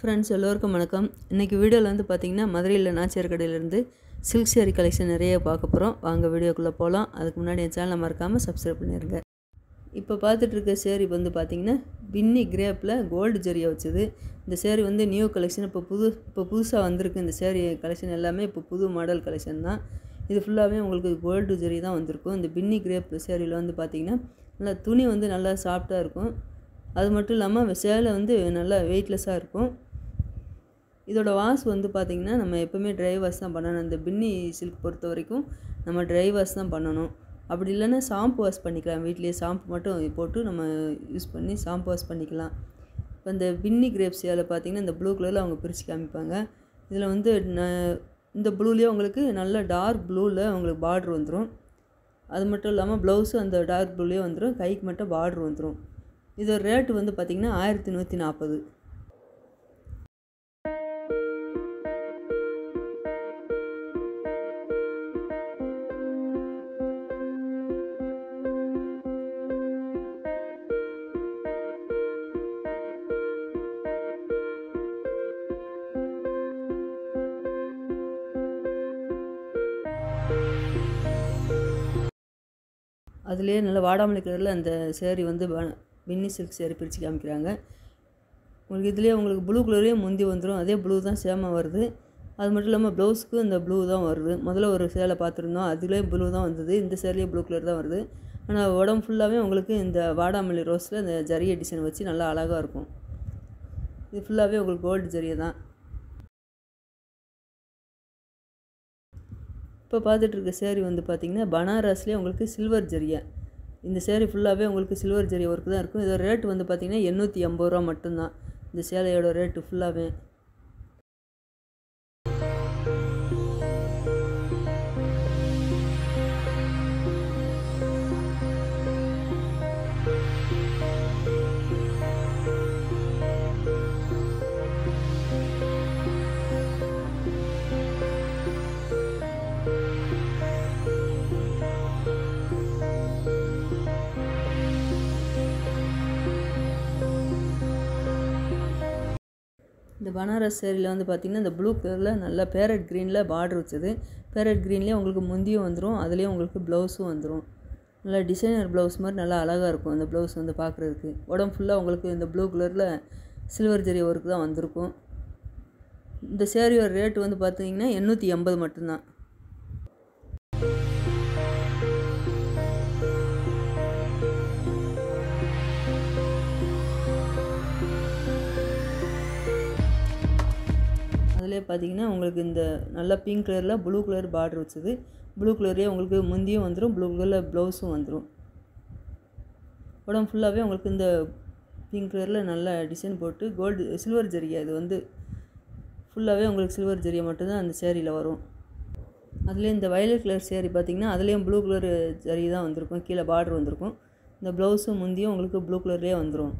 Friends எல்லோருக்கும் வணக்கம். இன்றைக்கி வீடியோவில் வந்து பார்த்திங்கன்னா மதுரையில் நாச்சியார் கடையிலேருந்து சில்க் சேரீ கலெக்ஷன் நிறைய பார்க்க போகிறோம் வாங்க வீடியோக்குள்ளே போகலாம் அதுக்கு முன்னாடி என் சேனலை மறக்காமல் சப்ஸ்கிரைப் பண்ணிடுங்க இப்போ பார்த்துட்டு இருக்க சேரீ வந்து பார்த்திங்கன்னா பின்னி கிரேப்பில் கோல்டு ஜெரியாக வச்சுது. இந்த சேரீ வந்து நியூ கலெக்ஷன் இப்போ புது இப்போ புதுசாக வந்திருக்கு இந்த சேரீ கலெக்ஷன் எல்லாமே. இப்போ புது மாடல் கலெக்ஷன் தான். இது ஃபுல்லாகவே உங்களுக்கு கோல்டு ஜெரி தான் வந்திருக்கும். இந்த பின்னி கிரேப் சேரீயில் வந்து பார்த்திங்கன்னா நல்லா துணி வந்து நல்லா சாஃப்டாக இருக்கும். அது மட்டும் இல்லாமல் சேலை வந்து நல்லா வெயிட்லெஸ்ஸாக இருக்கும். இதோட வாஷ் வந்து பார்த்திங்கன்னா நம்ம எப்போவுமே ட்ரை வாஷ் தான் பண்ணணும். அந்த பின்னி சில்க் பொறுத்த வரைக்கும் நம்ம ட்ரை வாஷ் தான் பண்ணணும். அப்படி இல்லைன்னா ஷாம்பு வாஷ் பண்ணிக்கலாம். வீட்லேயே ஷாம்பு மட்டும் போட்டு நம்ம யூஸ் பண்ணி ஷாம்பு வாஷ் பண்ணிக்கலாம். இப்போ இந்த பின்னி கிரேப்ஸ் சேலை பார்த்திங்கன்னா இந்த ப்ளூ கலரில் அவங்க பிரித்து காமிப்பாங்க. இதில் வந்து இந்த ப்ளூலேயே உங்களுக்கு நல்ல டார்க் ப்ளூவில் உங்களுக்கு பார்ட்ரு வந்துடும் அது மட்டும் இல்லாமல் ப்ளவுஸும் அந்த டார்க் ப்ளூலேயே வந்துடும் கைக்கு மட்டும் பார்ட்ரு வந்துடும் இதோட ரேட்டு வந்து பார்த்திங்கன்னா ஆயிரத்தி நூற்றி நாற்பது அதுலேயே நல்லா வாடாமல்லி கலரில் அந்த சேரீ வந்து மின்னி பின்னி சில்க் சேரீ பிரித்து காமிக்கிறாங்க. உங்களுக்கு இதுலேயே உங்களுக்கு ப்ளூ கலர்லேயே முந்தி வந்துடும் அதே ப்ளூ தான் சேமாக வருது. அது மட்டும் இல்லாமல் ப்ளவுஸ்க்கு இந்த ப்ளூ தான் வருது. முதல்ல ஒரு சேலை பார்த்துருந்தோம். அதுலேயே ப்ளூ தான் வந்தது. இந்த சேரீயே ப்ளூ கலர் தான் வருது. ஆனால் உடம்பு ஃபுல்லாகவே உங்களுக்கு இந்த வாடாமல்லி ரோஸில் இந்த ஜரிய டிசைன் வச்சு நல்லா அழகாக இருக்கும். இது ஃபுல்லாகவே உங்களுக்கு கோல்டு ஜரியை தான். இப்போ பார்த்துட்டு இருக்க சேரீ வந்து பார்த்திங்கன்னா பனாரஸ்லேயே உங்களுக்கு சில்வர் ஜரியா இந்த சேரீ ஃபுல்லாகவே உங்களுக்கு சில்வர் ஜரி ஒர்க்கு தான் இருக்கும். இதோட ரேட் வந்து பார்த்திங்கன்னா எண்ணூற்றி ஐம்பது ரூபா மட்டும்தான். இந்த சேலையோட ரேட்டு ஃபுல்லாகவே இந்த பனாரஸ் சேரீயில் வந்து பார்த்திங்கன்னா இந்த ப்ளூ கலரில் நல்லா பேரட் க்ரீனில் பார்டர் வச்சது. பேரட் க்ரீன்லேயே உங்களுக்கு முந்தியும் வந்துடும் அதுலேயே உங்களுக்கு ப்ளவுஸும் வந்துடும் நல்லா டிசைனர் ப்ளவுஸ் மாதிரி நல்லா அழகாக இருக்கும் இந்த ப்ளவுஸ் வந்து பார்க்குறதுக்கு உடம்பு ஃபுல்லாக உங்களுக்கு இந்த ப்ளூ கலரில் சில்வர் ஜெரி ஒர்க் தான் வந்திருக்கும். இந்த சேரீயோட ரேட் வந்து பார்த்தீங்கன்னா எண்ணூற்றி எண்பது மட்டும்தான். பார்த்தீங்கன்னா உங்களுக்கு இந்த நல்லா பிங்க் கலரில் ப்ளூ கலர் பார்டர் வச்சது. ப்ளூ கலர்லேயே உங்களுக்கு முந்தியும் வந்துடும் ப்ளூ கலரில் ப்ளவுஸும் வந்துடும் உடம்பு ஃபுல்லாகவே உங்களுக்கு இந்த பிங்க் கலரில் நல்ல டிசைன் போட்டு கோல்டு சில்வர் ஜரியா அது வந்து ஃபுல்லாகவே உங்களுக்கு சில்வர் ஜரியா மட்டும்தான் அந்த சேரீயில் வரும். அதுலேயும் இந்த வயலட் கலர் சேரீ பார்த்தீங்கன்னா அதுலேயும் ப்ளூ கலர் ஜரி தான் வந்திருக்கும். கீழே பார்டர் வந்திருக்கும். இந்த ப்ளவுஸும் முந்தியும் உங்களுக்கு ப்ளூ கலர்லேயே வந்துடும்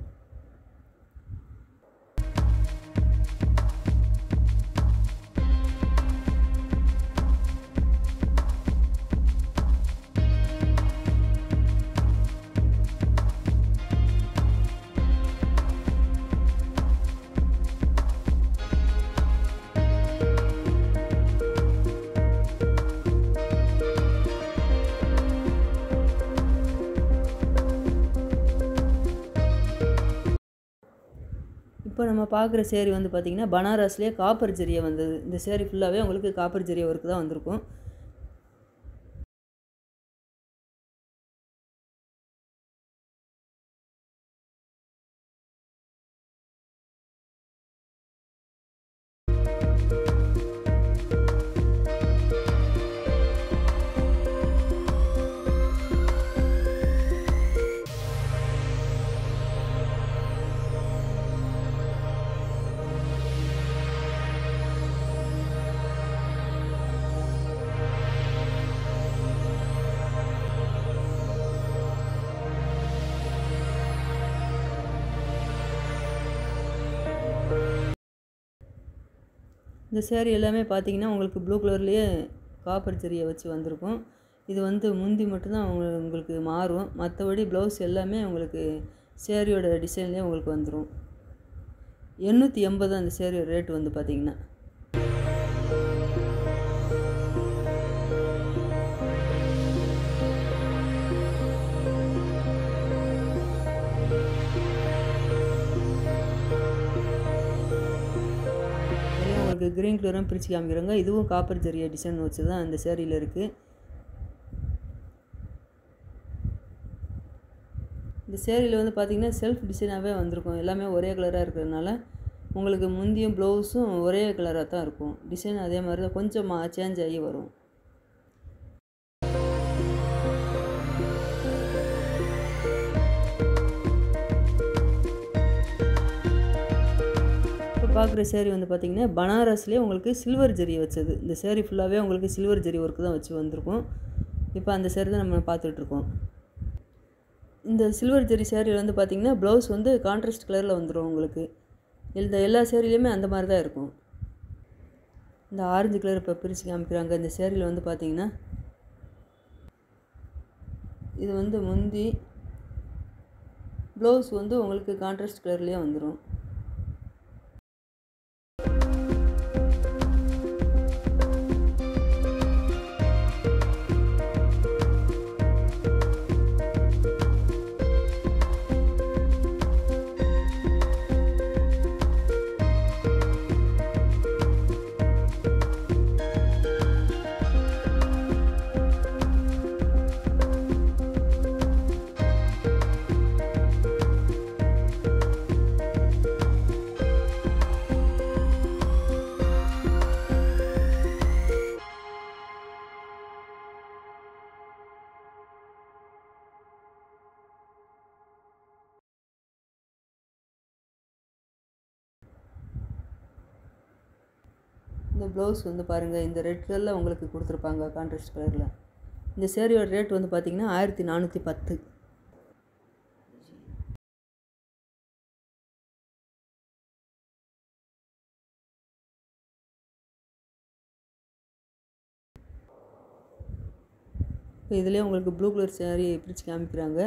இப்போ நம்ம பார்க்குற சேரீ வந்து பார்த்திங்கன்னா பனாரஸ்லேயே காப்பர் ஜரியை வந்தது. இந்த சேரீ ஃபுல்லாகவே உங்களுக்கு காப்பர் ஜெரிய ஒர்க்கு தான் வந்திருக்கும். இந்த சேரீ எல்லாமே பார்த்தீங்கன்னா உங்களுக்கு ப்ளூ கலர்லேயே காப்பர் ஜரியை வச்சு வந்திருக்கும். இது வந்து முந்தி மட்டும்தான் உங்களுக்கு மாறும். மற்றபடி ப்ளவுஸ் எல்லாமே உங்களுக்கு சேரீயோட டிசைன்லேயே உங்களுக்கு வந்துடும் எண்ணூற்றி எண்பது அந்த சேரீ ரேட் வந்து பார்த்திங்கன்னா உங்களுக்கு க்ரீன் கலரும் பிரித்து காமிக்கிறாங்க. இதுவும் காப்பர் ஜெரிய டிசைன் வச்சு தான் அந்த சேரீயில் இருக்குது இந்த சேரீயில் வந்து பார்த்திங்கன்னா செல்ஃப் டிசைனாகவே வந்திருக்கும். எல்லாமே ஒரே கலராக இருக்கிறதுனால உங்களுக்கு முந்தியும் ப்ளவுஸும் ஒரே கலராக தான் இருக்கும். டிசைன் அதே மாதிரி தான் கொஞ்சம் சேஞ்ச் ஆகி வரும். பார்க்குற சேரீ வந்து பார்த்திங்கன்னா பனாரஸ்லேயே உங்களுக்கு சில்வர் ஜெரி வச்சது. இந்த சேரீ ஃபுல்லாகவே உங்களுக்கு சில்வர் ஜெரி ஒர்க்கு தான் வச்சு வந்திருக்கும். இப்போ அந்த சேரீ தான் நம்ம பார்த்துட்ருக்கோம். இந்த சில்வர் ஜெரி சேரீயில் வந்து பார்த்திங்கன்னா ப்ளவுஸ் வந்து கான்ட்ராஸ்ட் கலரில் வந்துடும் உங்களுக்கு. இந்த எல்லா சேரீலையுமே அந்த மாதிரி தான் இருக்கும். இந்த ஆரஞ்சு கலர் இப்போ பிரித்து காமிக்கிறாங்க. இந்த சேரீயில் வந்து பார்த்திங்கன்னா இது வந்து முந்தி ப்ளவுஸ் வந்து உங்களுக்கு கான்ட்ராஸ்ட் கலர்லேயே வந்துடும் இந்த ப்ளவுஸ் வந்து பாருங்கள் இந்த ரெட் கலரில் உங்களுக்கு கொடுத்துருப்பாங்க கான்ட்ராஸ்ட் கலரில் இந்த சேரீயோட ரேட் வந்து பார்த்திங்கன்னா ஆயிரத்தி நானூற்றி பத்து. இப்போ இதுலேயே உங்களுக்கு ப்ளூ கலர் சேரீ பிரித்து காமிக்கிறாங்க.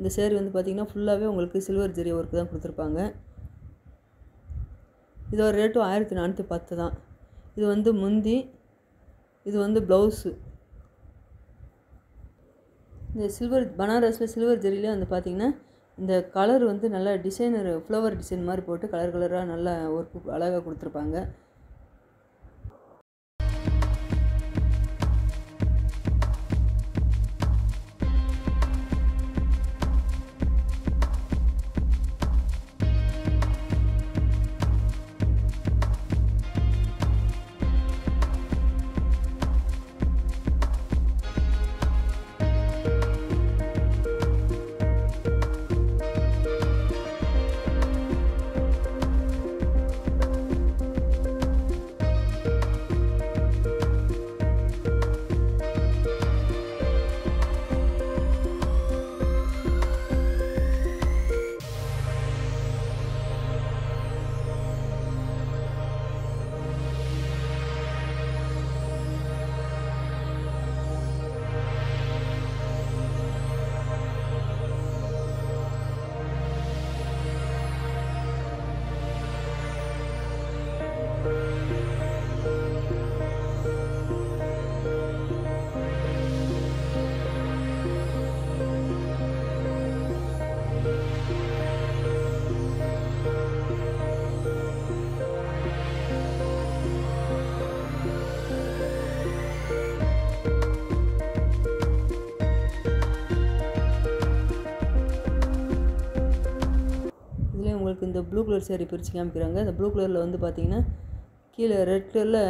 இந்த சேரீ வந்து பார்த்திங்கன்னா ஃபுல்லாகவே உங்களுக்கு சில்வர் ஜெரி ஒர்க்கு தான் கொடுத்துருப்பாங்க. இதோட ரேட்டும் ஆயிரத்தி நானூற்றி பத்து தான். இது வந்து முந்தி இது வந்து ப்ளவுஸு. இந்த சில்வர் பனாரஸில் சில்வர் ஜெரியிலே வந்து பார்த்திங்கன்னா இந்த கலர் வந்து நல்லா டிசைனர் ஃப்ளவர் டிசைன் மாதிரி போட்டு கலர் கலராக நல்லா ஒர்க்கு அழகாக கொடுத்துருப்பாங்க. ப்ளூ கலர் சேரீ பிரித்து காமிக்கிறாங்க. இந்த ப்ளூ கலரில் வந்து பார்த்தீங்கன்னா கீழே ரெட் கலரில்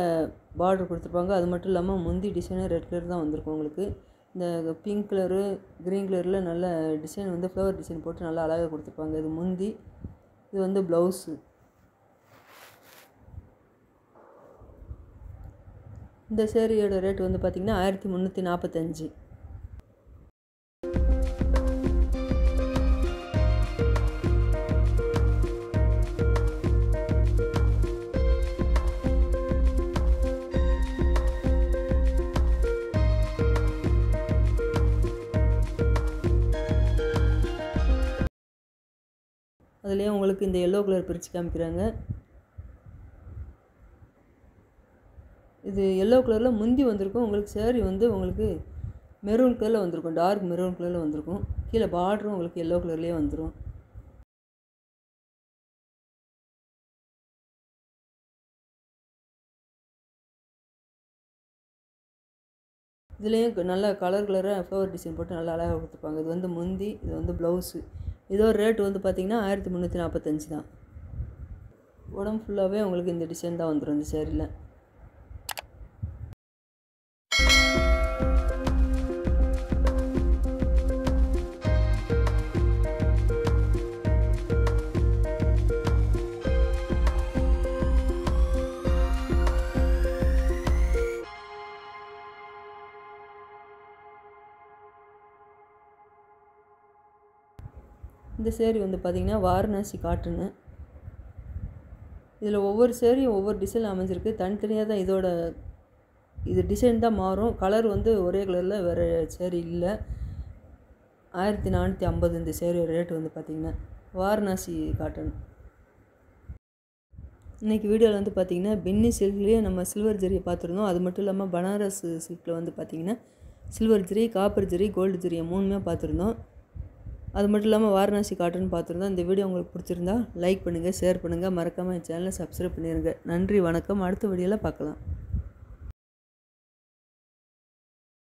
பார்டர் கொடுத்துருப்பாங்க. அது மட்டும் இல்லாமல் முந்தி டிசைனு ரெட் கலர் தான் வந்திருக்கும் உங்களுக்கு. இந்த பிங்க் கலரு க்ரீன் கலரில் நல்ல டிசைன் வந்து ஃப்ளவர் டிசைன் போட்டு நல்லா அழகாக கொடுத்துருப்பாங்க. இது முந்தி இது வந்து ப்ளவுஸு இந்த சேரீயோட ரேட் வந்து பார்த்திங்கன்னா ஆயிரத்தி முந்நூற்றி நாற்பத்தஞ்சு அதுலேயே உங்களுக்கு இந்த எல்லோ கலர் பிரித்து காமிக்கிறாங்க. இது எல்லோ கலரில் முந்தி வந்திருக்கும். உங்களுக்கு சேரீ வந்து உங்களுக்கு மெரூன் கலரில் வந்திருக்கும். டார்க் மெரூன் கலரில் வந்திருக்கும். கீழே பார்டரும் உங்களுக்கு எல்லோ கலர்லேயே வந்துடும் இதுலேயும் நல்லா கலர் கலராக ஃப்ளவர் டிசைன் போட்டு நல்லா அழகாக கொடுத்துருப்பாங்க. இது வந்து முந்தி இது வந்து ப்ளவுஸு இதோ ரேட் வந்து பார்த்திங்கன்னா ஆயிரத்தி முந்நூற்றி நாற்பத்தஞ்சு தான். உடம்பு ஃபுல்லாகவே உங்களுக்கு இந்த டிசைன் தான் வந்துடும் இந்த சேரீயில் இந்த சேரீ வந்து பார்த்திங்கன்னா வாரணாசி காட்டுன்னு இதில் ஒவ்வொரு சேரீயும் ஒவ்வொரு டிசைன் அமைஞ்சிருக்கு. தனித்தனியாக தான் இதோட இது டிசைன் தான் மாறும். கலர் வந்து ஒரே கலரில் வேறு சேரீ இல்லை. ஆயிரத்தி நானூற்றி ஐம்பது இந்த சேரீ ரேட்டு வந்து பார்த்திங்கன்னா வாரணாசி காட்டன் இன்றைக்கி வீடியோவில் வந்து பார்த்திங்கன்னா பின்னி சில்க்லேயே நம்ம சில்வர் ஜெரியை பார்த்துருந்தோம் அது மட்டும் இல்லாமல் பனாரஸ் சில்கில் வந்து பார்த்திங்கன்னா silver zari copper zari gold ஜெரியை மூணுமே பார்த்துருந்தோம் அது மட்டும் இல்லாமல் வாரணாசி காட்டன் பார்த்துருந்தோம் இந்த வீடியோ உங்களுக்கு பிடிச்சிருந்தா லைக் பண்ணுங்கள் ஷேர் பண்ணுங்கள் மறக்காமல் என் சேனலை சப்ஸ்கிரைப் பண்ணிடுங்க நன்றி வணக்கம். அடுத்த வீடியோவில் பார்க்கலாம்.